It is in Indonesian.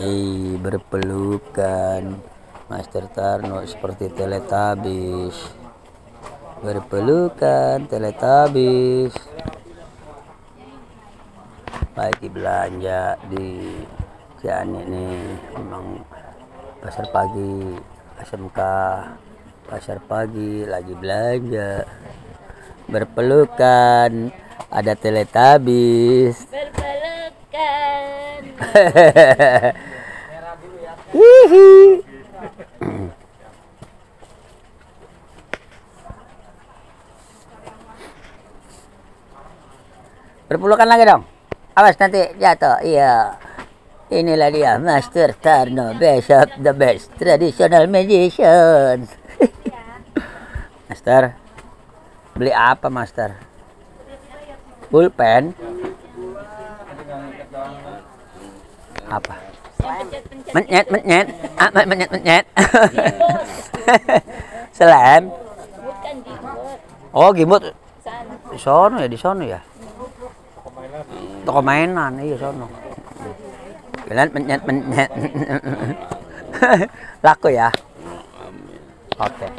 Eh, berpelukan. Master Tarno seperti teletabis. Berpelukan teletabis. Lagi belanja di Cianjur nih, memang pasar pagi SMK pasar pagi lagi belanja berpelukan ada teletabis berpelukan Hihi. Berpelukan lagi dong. Awas nanti jatuh. Iya. Inilah dia Master Tarno, best of the best traditional magician. Master, beli apa Master? Pulpen? apa? Menyet menyet. Ah menyet menyet. Selam oh gimut? Di sono ya di sono ya? Toko mainan iya sono. Jalan menyet menyet. Laku ya? Oke. okay.